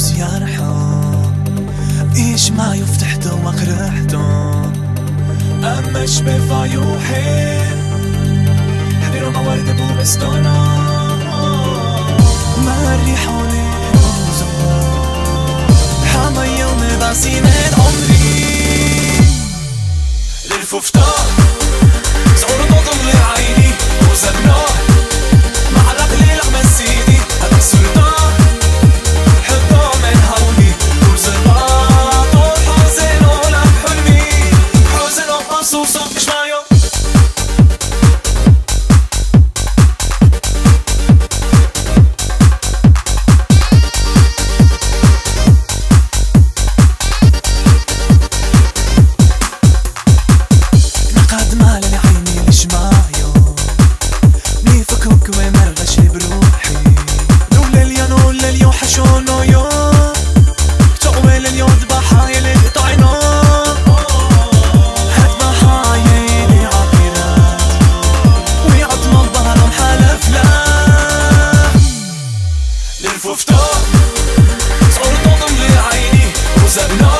عروس يرحم إيش ما يفتح دوق ريحتهم أما شبه يوحين حبيرو ما ورد بو بستونا ما الريحوني حما يوم باسي من عمري. للففتار شفته صورت مضم لعيني وزناه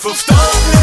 Verstorbene